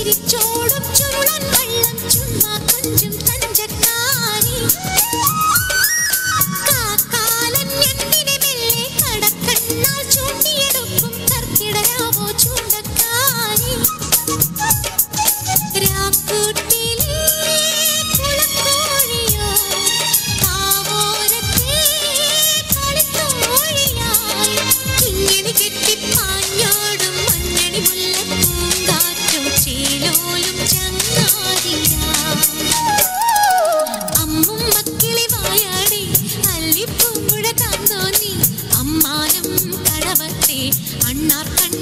നെയ്താൽ ചിരിച്ചോടും ചുരുളൻ மன்னார் கண்